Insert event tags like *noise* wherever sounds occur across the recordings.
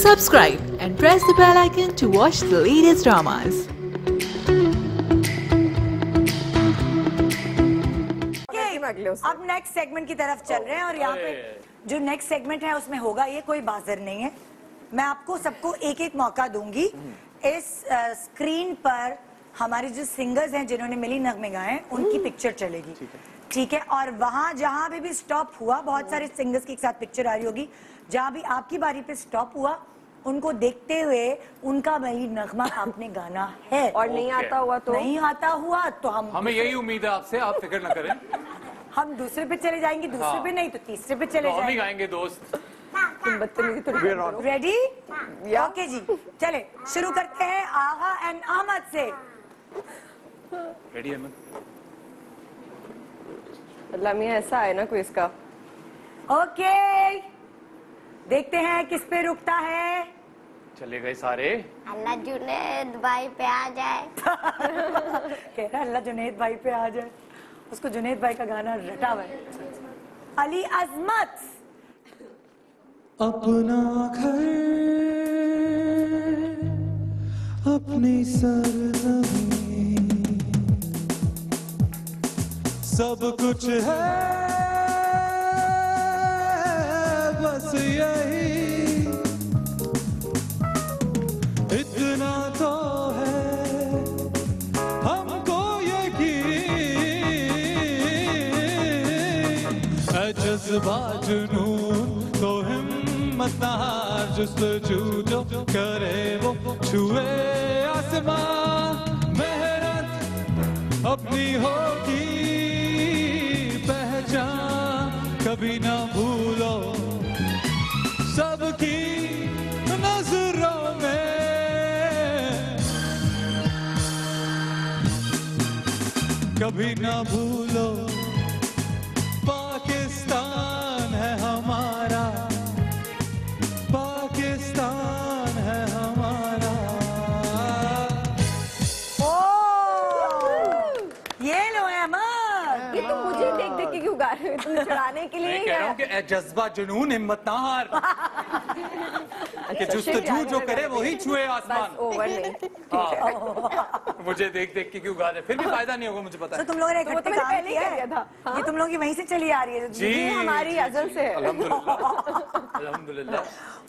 subscribe and press the bell icon to watch the latest dramas. अब next segment की तरफ़ चल रहे हैं और यहाँ पे जो नेक्स्ट सेगमेंट है उसमें होगा ये कोई बाजर नहीं है। मैं आपको सबको एक एक मौका दूँगी। इस स्क्रीन पर हमारे जो सिंगर्स हैं जिन्होंने मिली नगमे गाए हैं, उनकी पिक्चर चलेगी ठीक है और वहाँ जहाँ पे भी स्टॉप हुआ बहुत सारे सिंगर्स की एक साथ पिक्चर आ रही होगी जहाँ भी आपकी बारी पे स्टॉप हुआ उनको देखते हुए उनका वही नगमा आपने गाना है। और नहीं आता हुआ तो? नहीं आता हुआ तो हम हमें यही उम्मीद है आपसे आप फ़िक्र न करें। हम दूसरे पे चले जाएँगे दूसरे हाँ। पे नहीं तो तीसरे पे तो चले ही जाएँगे। गाएँगे दोस्त। तुम बदतमीजी थोड़ी कम रेडी ओके जी चले शुरू करते हैं आगा एंड अहमद से। रेडी अहमद अल्लाह मियाँ ऐसा है ना कोई इसका। ओके। देखते हैं किस पे रुकता है। चले गए सारे। अल्लाह जुनेद भाई पे आ जाए। *laughs* कह रहा अल्लाह जुनेद भाई पे आ जाए। उसको जुनेद भाई का गाना रटा हुआ है। अली अजमत। अपना घर अपनी सरजमी सब कुछ है, बस यही। इतना तो है, हमको यकीन। जज्बा जुनून तो हिम्मत ना जो करे वो छुए आसमां। मेहनत अपनी होगी। कभी ना भूलो। पाकिस्तान है हमारा। पाकिस्तान है हमारा। ओ! ये लो अहमद। ये तुम मुझे देख देख के क्यों गा रहे हो? तुम चढ़ाने के लिए मैं कह रहा। हूँ। कि जज्बा जुनून हिम्मत ना हार *laughs* कि अच्छा, जुस्तजू जो करे यार, वही छुए आसमान। हाँ। मुझे देख देख के क्यों गा रहे फिर भी फ़ायदा नहीं होगा मुझे पता तो है। तुम लोगों ने तो इकट्ठे तो काम किया है? दिया था, हाँ? ये तुम लोगों की वहीं से चली आ रही है। जी हमारी अजल से। है। अल्हम्दुलिल्लाह। अल्हम्दुलिल्लाह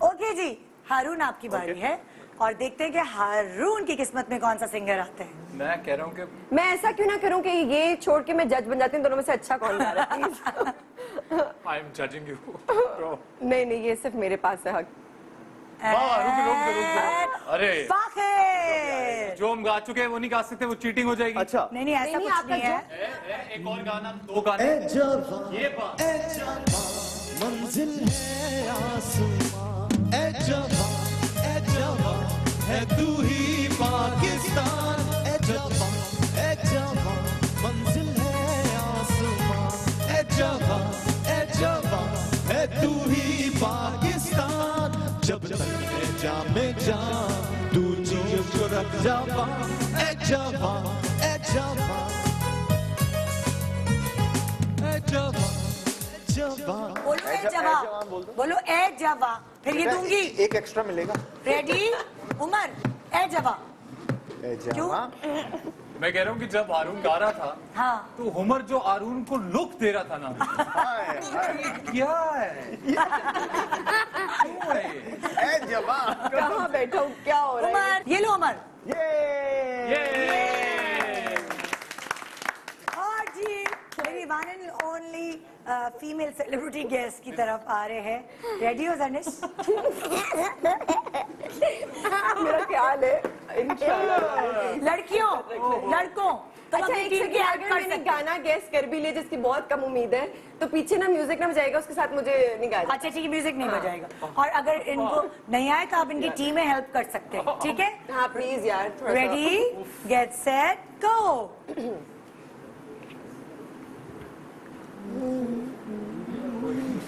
*laughs* ओके जी हारून आपकी बारी है। और देखते हैं कि हारून की किस्मत में कौन सा सिंगर आते हैं। मैं कह रहा हूँ कि मैं ऐसा क्यों ना करूँ कि ये छोड़ के मैं जज बन जाती हूँ दोनों में से अच्छा कौन गा रहा है? आई एम जजिंग यू नहीं नहीं ये सिर्फ़ मेरे पास है हक। अरे। जो हम गा चुके हैं वो नहीं गा सकते वो चीटिंग हो जाएगी। अच्छा। नहीं नहीं ऐसा नहीं, कुछ नहीं है। एक और गाना दो गाने। ये बात। मंजिल है आसमां। तू ही पाकिस्तान। ए जवान ए जवान, मंजिल है आसमां ए जवान ए जवान है तू ही पाकिस्तान। जब तक जा में जा तू चीज़ को रख जावा ए जवान ए जवान। जवान बोलो ए जवा बोलो ए जवा फिर ये दूँगी। एक एक्स्ट्रा मिलेगा। रेडी? उमर ए जवा ए क्यों? मैं कह रहा हूँ कि जब आरून गा रहा था हाँ। तो हुमर जो आरून को लुक दे रहा था ना। हाय, हाय। क्या है? क्यों है ये? ए जवा कहाँ बैठा हूँ? क्या हो रहा है? उमर। ये लो उमर। ये। ये और जी मेरी one and only female celebrity guest की तरफ़ आ रहे हैं। रेडी हो जनिश मेरा ख्याल है इंशाल्लाह लड़कियों लड़कों तुम अच्छा एक सेकंड अगर मैंने गाना गैस कर भी लिया जिसकी बहुत कम उम्मीद है तो पीछे ना म्यूज़िक ना बजाएगा उसके साथ मुझे नहीं गाया अच्छा ठीक है म्यूज़िक नहीं बजाएगा। और अगर इनको नहीं आए तो आप इनकी टीम में हेल्प कर सकते हैं ठीक है? हाँ प्लीज़ यार रेडी गेट सेट गो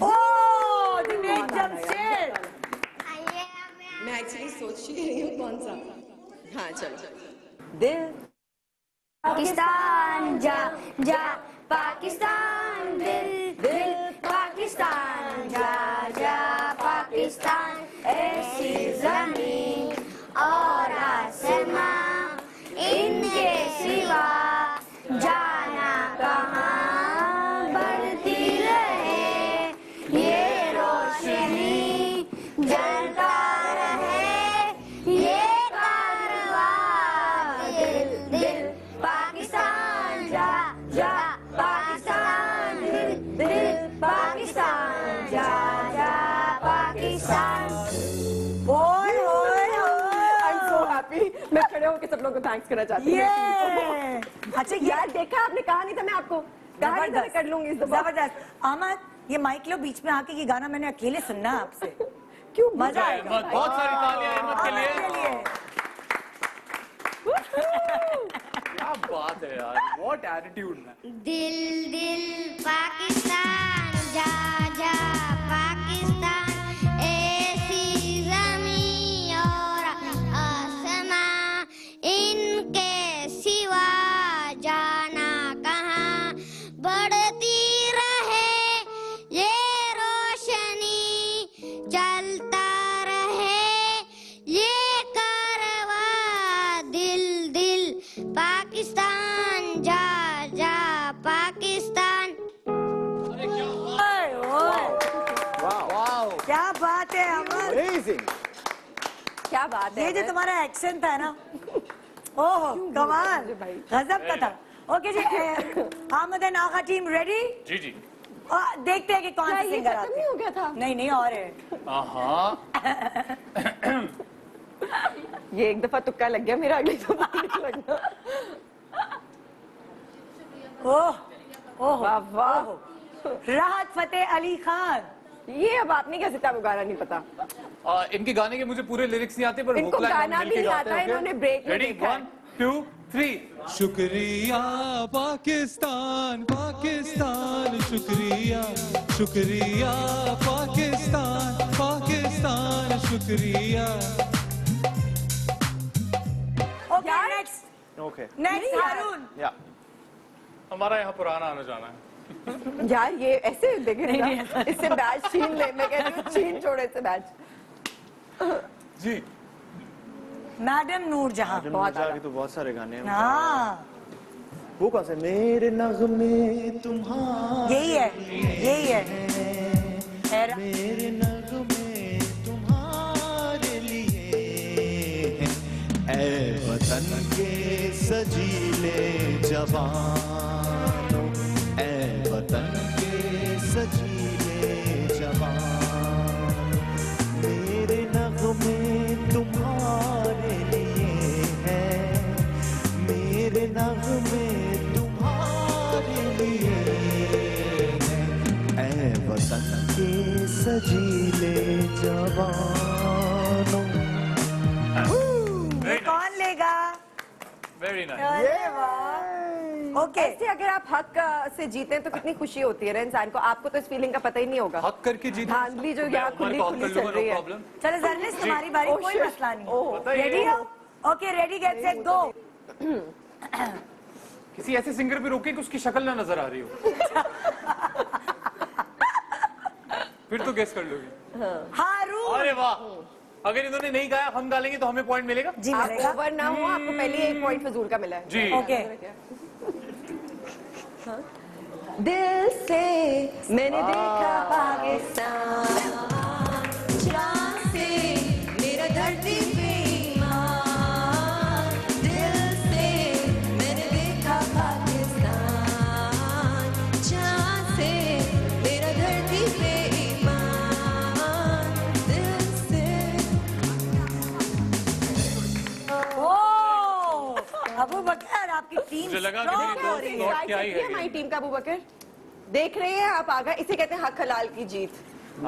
ओ दिनेश जमशेद मैं एक्चुअली सोच ही रही हूँ कौन सा हाँ चलो दिल पाकिस्तान जा जा पाकिस्तान दिल दिल पाकिस्तान जा लोगों को थैंक्स करना चाहते ये हैं अच्छा यार देखा आपने कहा नहीं था मैं आपको कहा नहीं था मैं कर लूँगी इस दफ़ा। ज़बरदस्त। अहमद ये माइक लो बीच में आके ये गाना मैंने अकेले सुनना है आपसे। *laughs* क्यों? मज़ा आएगा। बहुत सारी तालियाँ अहमद के लिए। *laughs* क्या बात है यार व्हाट एटीट्यूड मैन दिल दिल पाकिस्तान जलता रहे ये कारवा दिल दिल। पाकिस्तान जा जा पाकिस्तान। क्या बात है अमर। क्या बात है ये जो तुम्हारा एक्शन था ना। ओह कमाल। भाई? गजब का था। *laughs* ओके जी एंड आगा टीम रेडी जी जी। देखते हैं कि कौन सा सिंगर आते नहीं हैं। हो गया था? नहीं नहीं और है। हाँ *coughs* ये एक दफ़ा तुक्का लग गया मेरा अगली दफ़ा *laughs* लगना। ओह ओह वाह वाह। राहत फतेह अली खान। ये अब आपने नहीं कह सकते आपको गाना नहीं पता? आ, इनके गाने के मुझे पूरे लिरिक्स नहीं आते पर इनको गाना भी नहीं आता, हैं, इन्होंने break में देखा है। One, थ्री शुक्रिया पाकिस्तान पाकिस्तान शुक्रिया शुक्रिया पाकिस्तान पाकिस्तान शुक्रिया। Okay next Okay. Next Haroon Yeah. हमारा यहाँ पुराना आना जाना है। यार ये ऐसे देखे इससे बैच छीन ले मैं कहती हूँ छीन छोड़े इससे बैच जी। मैडम नूर जहाँ बहुत के तो बहुत सारे गाने हैं। हाँ। वो कौन से? मेरे नगमे तुम्हारे यही है यही है। हैरा- मेरे नगमे तुम्हारे लिए हैं। ऐ वतन के सजीले जवानों। वेरी नाइस ओके ऐसे अगर आप हक से जीते तो कितनी खुशी होती है ना इंसान को? आपको तो इस फीलिंग का पता ही नहीं होगा। हक करके जीत धांधली जो यहाँ खुली खुली चल रही है। चलो जर्नलिस्ट तुम्हारी बारी Oh, कोई मसला नहीं। Oh. रेडी हो? Okay ready get set go किसी ऐसे सिंगर पे रोके कि उसकी शक्ल ना नज़र आ रही हो। *laughs* फिर तो गेस कर लोगे। हारून। अरे वाह। अगर इन्होंने नहीं गाया हम गा लेंगे तो हमें पॉइंट मिलेगा? जी आप मिलेगा। ओवर ना हो आपको पहले एक पॉइंट फजूल का मिला है। जी। ओके दिल से मैंने देखा पाकिस्तान। लगा कि मेरी हो दोस्त रही लौट के आई हमारी टीम का अबू बकर देख रहे हैं आप आगा इसे कहते हैं हक हलाल की जीत।